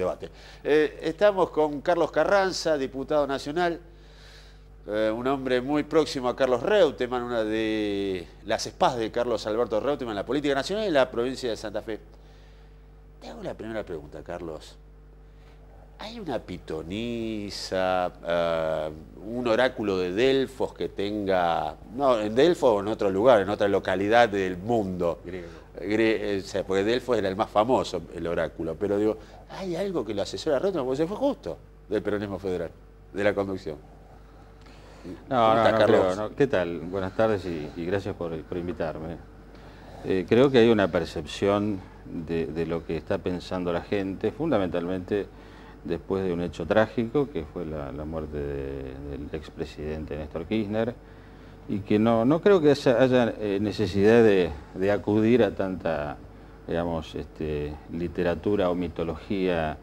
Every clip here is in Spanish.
debate. Eh, estamos con Carlos Carranza, diputado nacional, eh, un hombre muy próximo a Carlos Reutemann, una de las espas de Carlos Alberto Reutemann la política nacional y la provincia de Santa Fe. Te hago la primera pregunta, Carlos. ¿Hay una pitonisa, eh, un oráculo de Delfos que tenga, no, en Delfos o en otro lugar, en otra localidad del mundo? Griego. Eh, porque Delfos era el más famoso, el oráculo, pero digo, ¿hay algo que lo asesora a Reutemann? Porque se fue justo del peronismo federal, de la conducción. No, no, no, ¿Qué tal? Buenas tardes y, gracias por, invitarme. Eh, creo que hay una percepción de, lo que está pensando la gente, fundamentalmente después de un hecho trágico, que fue la, muerte del expresidente Néstor Kirchner, y que no, no creo que haya, eh, necesidad de, acudir a tanta, digamos, este, literatura o mitología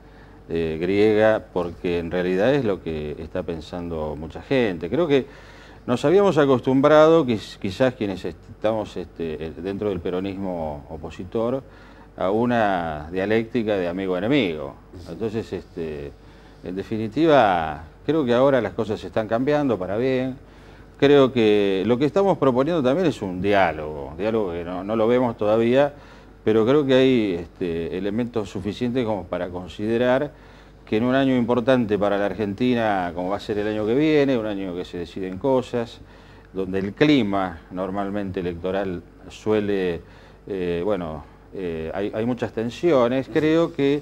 eh, griega, porque en realidad es lo que está pensando mucha gente. Creo que nos habíamos acostumbrado, quizás quienes estamos este, dentro del peronismo opositor, a una dialéctica de amigo-enemigo. Entonces, este, en definitiva, creo que ahora las cosas están cambiando para bien. Creo que lo que estamos proponiendo también es un diálogo, diálogo que no, lo vemos todavía, pero creo que hay este, elementos suficientes como para considerar que en un año importante para la Argentina, como va a ser el año que viene, un año que se deciden cosas, donde el clima normalmente electoral suele, eh, bueno, eh, hay, muchas tensiones, creo que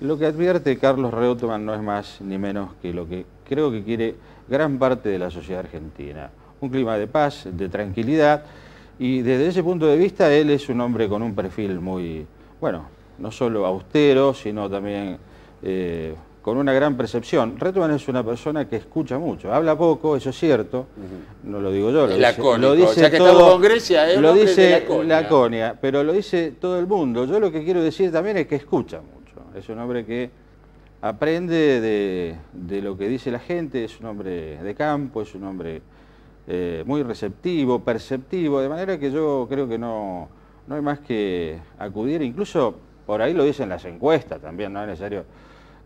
lo que advierte Carlos Reutemann no es más ni menos que lo que creo que quiere gran parte de la sociedad argentina. Un clima de paz, de tranquilidad, y desde ese punto de vista él es un hombre con un perfil muy, bueno, no solo austero, sino también eh, con una gran percepción. Reutemann es una persona que escucha mucho, habla poco, eso es cierto, no lo digo yo, lo dice, lo dice que todo, con Grecia, lo dice Laconia. pero lo dice todo el mundo. Yo lo que quiero decir también es que escucha mucho, es un hombre que aprende de, lo que dice la gente, es un hombre de campo, es un hombre eh, muy receptivo, perceptivo, de manera que yo creo que no, no hay más que acudir, incluso por ahí lo dicen las encuestas también, no es necesario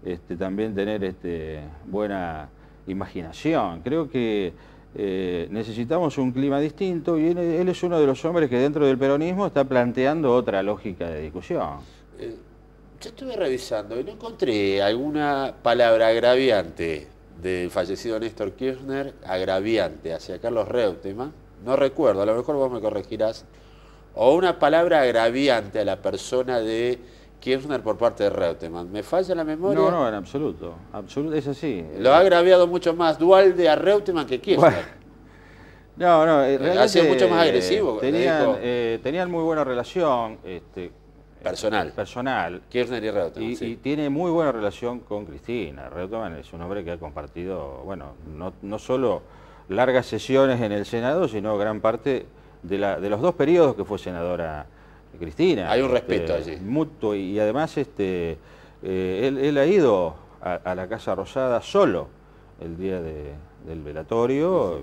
este, también tener este, buena imaginación. Creo que eh, necesitamos un clima distinto y él, es uno de los hombres que dentro del peronismo está planteando otra lógica de discusión. Eh, yo estuve revisando y no encontré alguna palabra agraviante del fallecido Néstor Kirchner, agraviante hacia Carlos Reutemann, no recuerdo, a lo mejor vos me corregirás, o una palabra agraviante a la persona de Kirchner por parte de Reutemann. ¿Me falla la memoria? No, no, en absoluto. absoluto es así. Lo ha agraviado mucho más Dualde a Reutemann que Kirchner. No, no, eh, realmente, ha sido mucho más agresivo. Tenían, eh, tenían muy buena relación. Este, personal. Personal. Kirchner y Reutemann. Y, y, tiene muy buena relación con Cristina. Reutemann es un hombre que ha compartido, bueno, no, no solo largas sesiones en el Senado, sino gran parte de, la, de los dos periodos que fue senadora Cristina. Hay un respeto este, allí. Mutuo, y además este, eh, él, ha ido a, la Casa Rosada solo el día del velatorio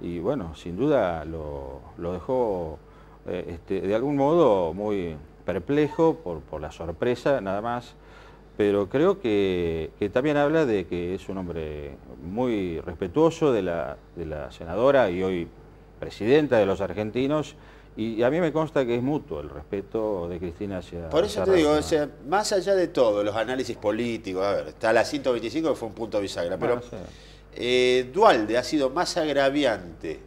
y bueno, sin duda lo, dejó eh, este, de algún modo muy perplejo por, la sorpresa nada más, pero creo que, también habla de que es un hombre muy respetuoso de la, de la senadora y hoy presidenta de los argentinos y a mí me consta que es mutuo el respeto de Cristina hacia... Por eso te digo, o sea, más allá de todo, los análisis políticos, a ver, está la 125 que fue un punto bisagra, pero eh, Dualde ha sido más agraviante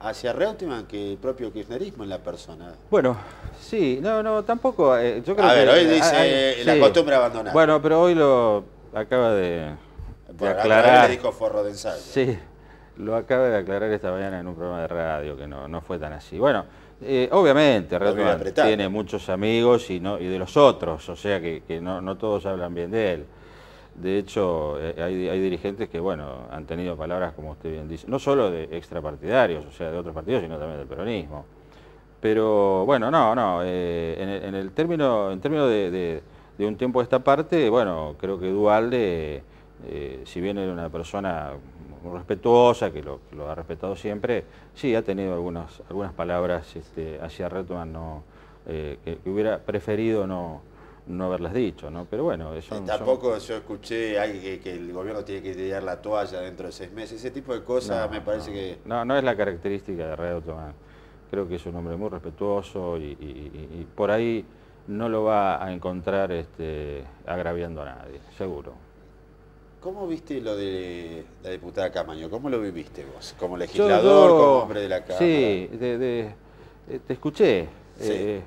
hacia Reutemann que el propio kirchnerismo en la persona. Bueno, sí, no, no, tampoco... Eh, yo creo a ver, hoy dice la costumbre abandonada. Bueno, pero hoy lo acaba de, de aclarar... le dijo forro de ensayo. Sí, lo acaba de aclarar esta mañana en un programa de radio, que no, no fue tan así. Bueno... Eh, obviamente, tiene muchos amigos y, no, y de los otros, o sea que, no, todos hablan bien de él. De hecho, eh, hay, dirigentes que, bueno, han tenido palabras, como usted bien dice, no solo de extrapartidarios, o sea, de otros partidos, sino también del peronismo. Pero, bueno, no, no, eh, en, el, término, en términos de, un tiempo de esta parte, bueno, creo que Dualde, si bien era una persona respetuosa, que lo, ha respetado siempre, sí ha tenido algunas, algunas palabras este, hacia Redman eh, que, hubiera preferido no, no haberlas dicho, ¿no? Pero bueno, eso... Tampoco yo escuché que, que, el gobierno tiene que tirar la toalla dentro de seis meses, ese tipo de cosas me parece que... No, no es la característica de Reutemann. Creo que es un hombre muy respetuoso y, por ahí no lo va a encontrar este, agraviando a nadie, seguro. ¿Cómo viste lo de la diputada Camaño? ¿Cómo lo viviste vos? ¿Como legislador, como hombre de la Cámara? Sí, eh, te escuché. Eh,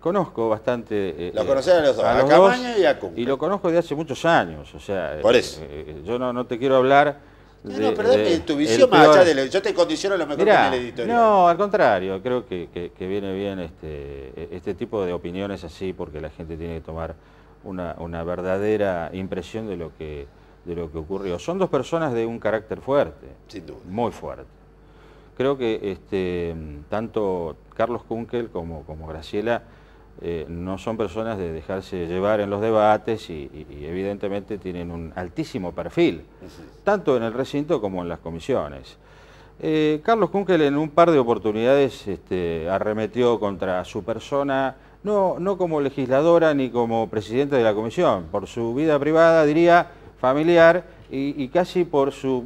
conozco bastante... Eh, lo conocés a los dos, a, Camaño y a Y lo conozco de hace muchos años, o sea... Por eso. yo no, no te quiero hablar... De, no, pero de, tu visión más allá de lo, Yo te condiciono lo mejor que en el editorial. No, al contrario, creo que, que, viene bien este, este tipo de opiniones así porque la gente tiene que tomar una, una verdadera impresión de lo que de lo que ocurrió. Son dos personas de un carácter fuerte, Sin duda. muy fuerte. Creo que este, tanto Carlos Kunkel como, como Graciela eh, no son personas de dejarse llevar en los debates y, evidentemente tienen un altísimo perfil, tanto en el recinto como en las comisiones. Eh, Carlos Kunkel en un par de oportunidades este, arremetió contra su persona no, no como legisladora ni como presidente de la comisión, por su vida privada, diría, familiar, y, casi por su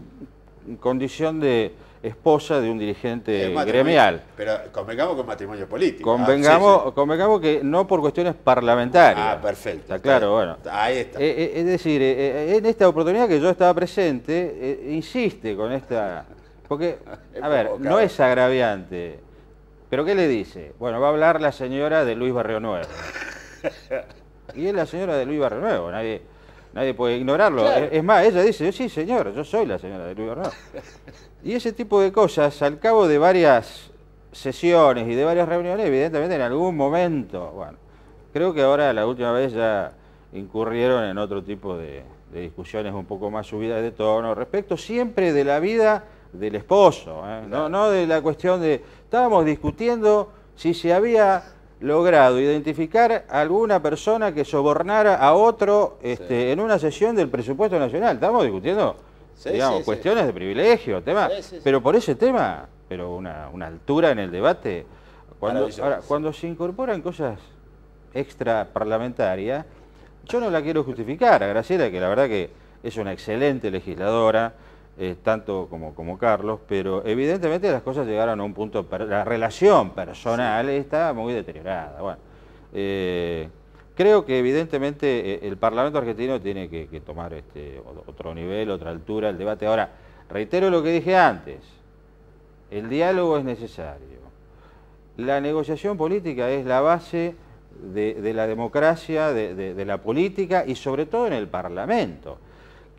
condición de esposa de un dirigente gremial. Pero convengamos con matrimonio político. Convengamos, ah, convengamos que no por cuestiones parlamentarias. Ah, perfecto. Está claro, bueno. Ahí está. Eh, eh, es decir, eh, en esta oportunidad que yo estaba presente, insiste con esta... Porque, a ver, no es agraviante ¿Pero qué le dice? Bueno, va a hablar la señora de Luis Barrio Nuevo. Y es la señora de Luis Barrio Nuevo, nadie, nadie puede ignorarlo. Es, más, ella dice, sí señor, yo soy la señora de Luis Nuevo. Y ese tipo de cosas, al cabo de varias sesiones y de varias reuniones, evidentemente en algún momento, bueno, creo que ahora la última vez ya incurrieron en otro tipo de, de discusiones un poco más subidas de tono, respecto siempre de la vida del esposo, ¿eh? no, no de la cuestión de... Estábamos discutiendo si se había logrado identificar a alguna persona que sobornara a otro este, en una sesión del presupuesto nacional. Estamos discutiendo, digamos, cuestiones de privilegio, tema, pero por ese tema, pero una, altura en el debate. Cuando, cuando se incorporan cosas extra parlamentarias, yo no la quiero justificar a Graciela, que la verdad que es una excelente legisladora, eh, tanto como, como Carlos, pero evidentemente las cosas llegaron a un punto, la relación personal está muy deteriorada. Bueno, eh, creo que evidentemente eh, el Parlamento argentino tiene que, tomar este, otro nivel, otra altura, el debate. Ahora, reitero lo que dije antes, el diálogo es necesario. La negociación política es la base de, la democracia, de la política y sobre todo en el Parlamento.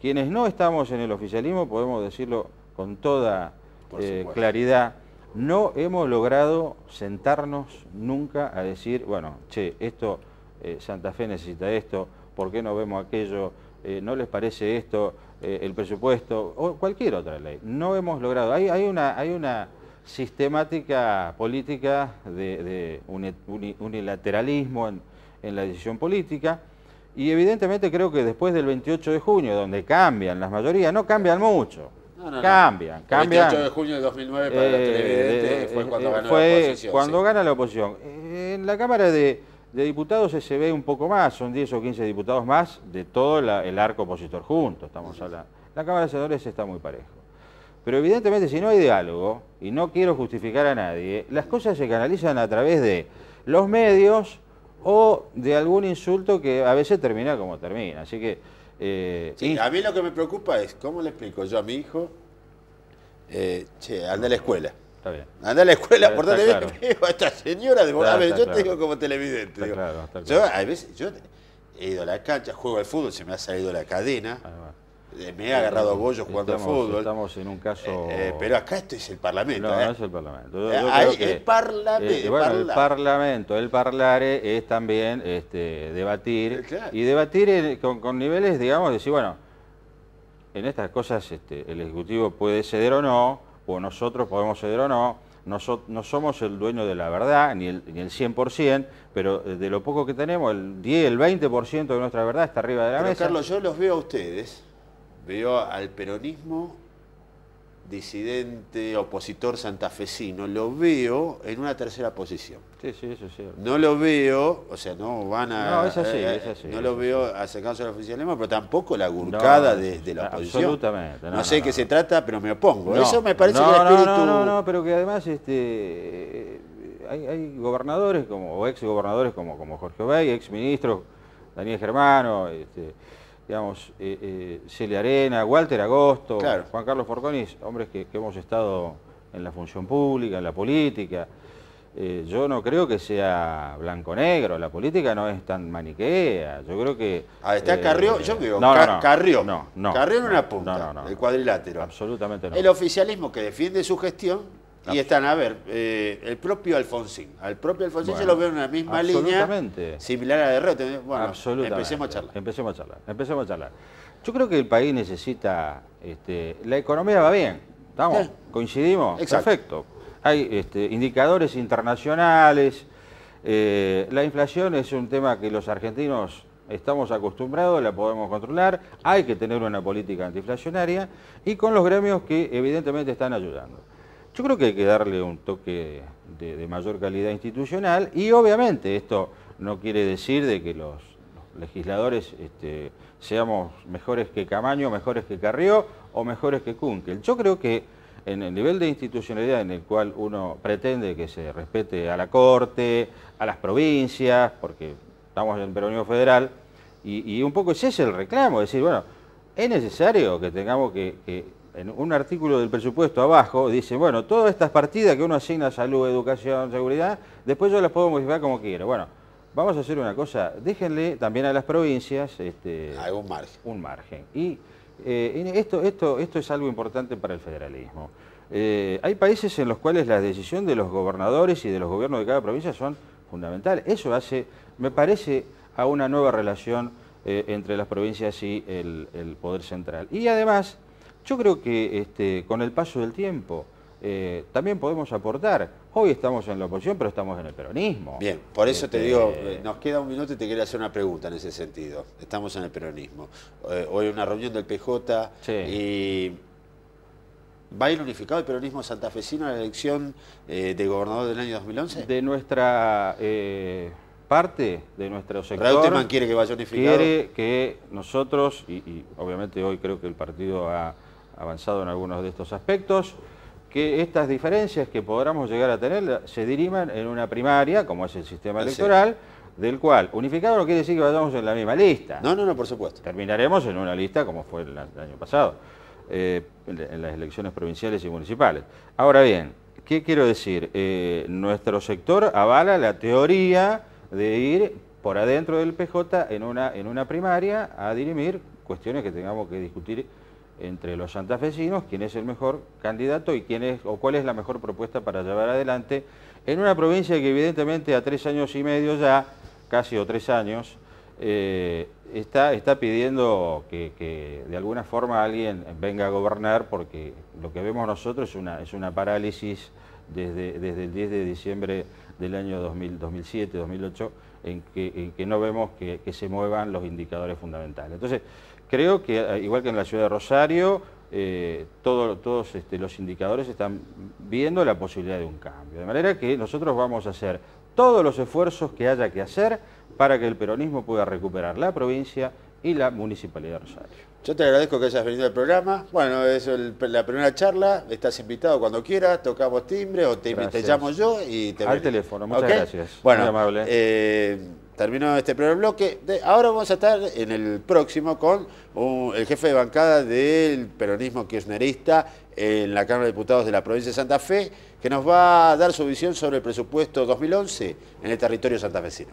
Quienes no estamos en el oficialismo, podemos decirlo con toda eh, claridad, no hemos logrado sentarnos nunca a decir, bueno, che, esto, eh, Santa Fe necesita esto, ¿por qué no vemos aquello? Eh, ¿No les parece esto, el presupuesto? O cualquier otra ley. No hemos logrado. Hay, hay, una, hay una sistemática política de, unilateralismo en, en la decisión política y evidentemente creo que después del 28 de junio, donde cambian las mayorías, no cambian mucho. cambian, cambian. El 28 de junio de 2009 para eh, fue cuando eh, ganó la oposición. Cuando gana la oposición. En la Cámara de, Diputados se ve un poco más, son 10 o 15 diputados más de todo el arco opositor junto, estamos hablando. La Cámara de Senadores está muy parejo. Pero evidentemente si no hay diálogo, y no quiero justificar a nadie, las cosas se canalizan a través de los medios, o de algún insulto que a veces termina como termina. Así que... Eh, a mí lo que me preocupa es, ¿cómo le explico yo a mi hijo? Eh, che, anda a la escuela. Está bien. Anda a la escuela, portate bien. a esta señora de a ver, yo te digo como televidente. yo, a veces, yo he ido a la cancha, juego al fútbol, se me ha salido la cadena. Me he agarrado a bollos jugando al fútbol. Estamos en un caso... Eh, eh, pero acá esto es el Parlamento. No, no es el Parlamento. el Parlamento. bueno, el Parlamento, el parlare es también este, debatir. Y debatir con, niveles, digamos, de decir, bueno, en estas cosas este, el Ejecutivo puede ceder o no, o nosotros podemos ceder o no. Nosotros, no somos el dueño de la verdad, ni el, ni el 100%, pero de lo poco que tenemos, el 10, el 20% de nuestra verdad está arriba de la pero mesa. Carlos, yo los veo a ustedes veo al peronismo disidente, opositor santafesino, lo veo en una tercera posición. Sí, sí, eso sí. No lo veo, o sea, no van a... No, es así, eh, es así. No lo veo acercándose al oficialismo, pero tampoco la gurcada de, la oposición. Absolutamente. No, sé de qué se trata, pero me opongo. Eso me parece que el espíritu... No, no, no, pero que además este, hay, hay gobernadores como, o ex gobernadores como, como Jorge Obey, ex ministros, Daniel Germano, este, digamos, eh, eh, Celia Arena, Walter Agosto, Juan Carlos Forconis, hombres que, hemos estado en la función pública, en la política. Eh, yo no creo que sea blanco-negro, la política no es tan maniquea, yo creo que... Ah, está Carrió, yo digo, no, no, Carrió, no, no, Carrió en una punta, el cuadrilátero. Absolutamente no. El oficialismo que defiende su gestión y están, a ver, eh, el propio Alfonsín. Al propio Alfonsín se lo veo en una misma línea similar a la de Bueno, empecemos a charlar. Empecemos a charlar. Empecemos a charlar. Yo creo que el país necesita, este, la economía va bien, ¿estamos? ¿Coincidimos? Perfecto. Hay este, indicadores internacionales, eh, la inflación es un tema que los argentinos estamos acostumbrados, la podemos controlar, hay que tener una política antiinflacionaria y con los gremios que evidentemente están ayudando. Yo creo que hay que darle un toque de, mayor calidad institucional y obviamente esto no quiere decir de que los, legisladores este, seamos mejores que Camaño, mejores que Carrió o mejores que Kunkel. Yo creo que en el nivel de institucionalidad en el cual uno pretende que se respete a la Corte, a las provincias, porque estamos en el peronismo federal, y, un poco ese es el reclamo, es decir, bueno, es necesario que tengamos que en un artículo del presupuesto abajo, dice, bueno, todas estas partidas que uno asigna a salud, educación, seguridad, después yo las puedo modificar como quiera. Bueno, vamos a hacer una cosa, déjenle también a las provincias este, un margen. Un margen. Y eh, esto, esto, esto es algo importante para el federalismo. Eh, hay países en los cuales la decisión de los gobernadores y de los gobiernos de cada provincia son fundamentales. Eso hace, me parece, a una nueva relación eh, entre las provincias y el, el poder central. Y además yo creo que este, con el paso del tiempo eh, también podemos aportar. Hoy estamos en la oposición, pero estamos en el peronismo. Bien, por eso te este, digo, eh, nos queda un minuto y te quería hacer una pregunta en ese sentido. Estamos en el peronismo. Eh, hoy una reunión del PJ y... ¿Va a ir unificado el peronismo santafesino a la elección de gobernador del año 2011? De nuestra parte de nuestro sector... Reutemann quiere que vaya unificado. Quiere que nosotros, y obviamente hoy creo que el partido ha avanzado en algunos de estos aspectos, que estas diferencias que podamos llegar a tener se diriman en una primaria, como es el sistema electoral, del cual unificado no quiere decir que vayamos en la misma lista. No, no, no, por supuesto. Terminaremos en una lista como fue el, año pasado, eh, en las elecciones provinciales y municipales. Ahora bien, ¿qué quiero decir? Eh, nuestro sector avala la teoría de ir por adentro del PJ en una, en una primaria a dirimir cuestiones que tengamos que discutir entre los santafesinos quién es el mejor candidato y quién es o cuál es la mejor propuesta para llevar adelante en una provincia que evidentemente a tres años y medio ya, casi o tres años, eh, está, está pidiendo que, de alguna forma alguien venga a gobernar porque lo que vemos nosotros es una, es una parálisis desde, desde el 10 de diciembre del año 2000, 2007, 2008, en que, en que no vemos que, que se muevan los indicadores fundamentales. Entonces, Creo que, eh, igual que en la ciudad de Rosario, eh, todos este, los indicadores están viendo la posibilidad de un cambio. De manera que nosotros vamos a hacer todos los esfuerzos que haya que hacer para que el peronismo pueda recuperar la provincia y la municipalidad de Rosario. Yo te agradezco que hayas venido al programa. Bueno, es la primera charla. Estás invitado cuando quieras. Tocamos timbre o te, llamo yo y te Al teléfono. Muchas gracias. Bueno, Muy amable. Eh, terminó este primer bloque. ahora vamos a estar en el próximo con el jefe de bancada del peronismo kirchnerista en la Cámara de Diputados de la provincia de Santa Fe, que nos va a dar su visión sobre el presupuesto 2011 en el territorio santafesino.